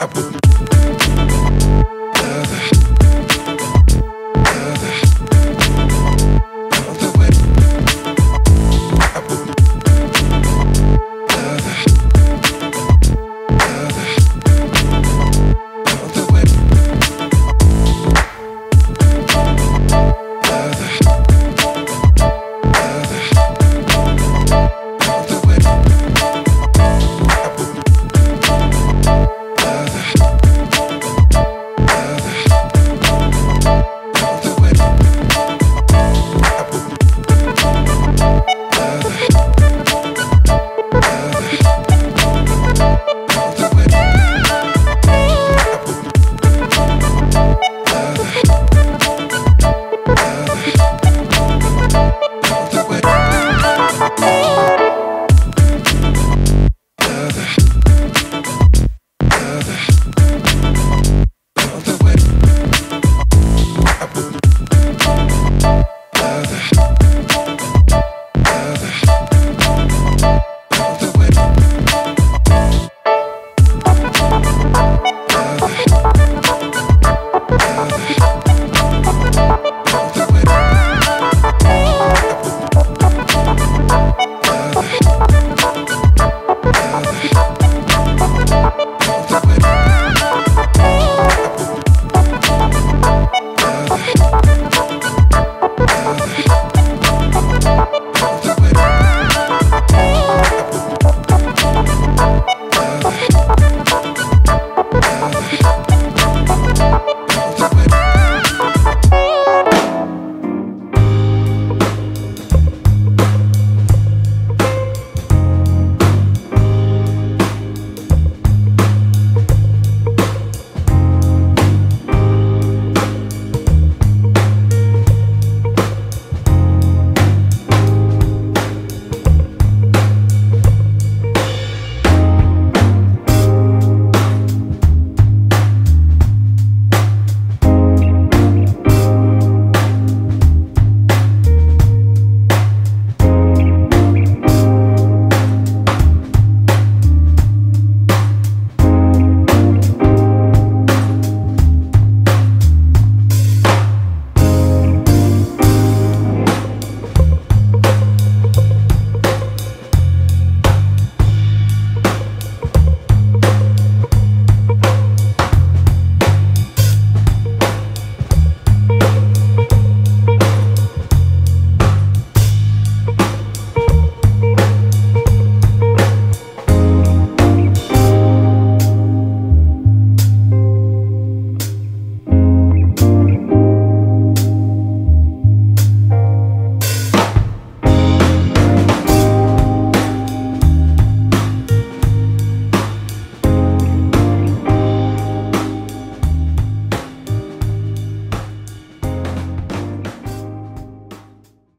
I boom.